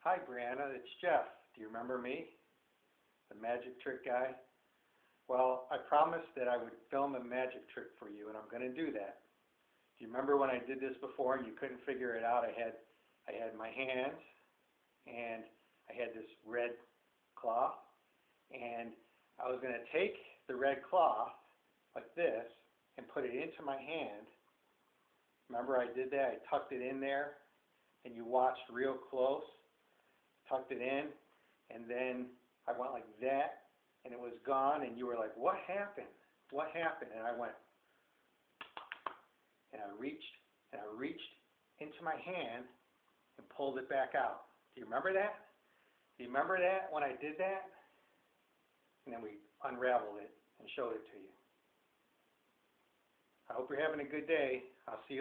Hi, Brianna, it's Jeff. Do you remember me? The magic trick guy? Well, I promised that I would film a magic trick for you, and I'm going to do that. Do you remember when I did this before and you couldn't figure it out? I had, I had my hands, and I had this red cloth, and I was going to take the red cloth like this and put it into my hand. Remember I did that? I tucked it in there, and you watched real close. Tucked it in, and then I went like that, and it was gone, and you were like, what happened? What happened? And I went, and I reached, and I reached into my hand and pulled it back out. Do you remember that? Do you remember that when I did that? And then we unraveled it and showed it to you. I hope you're having a good day. I'll see you